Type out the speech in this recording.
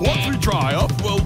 Once we dry up will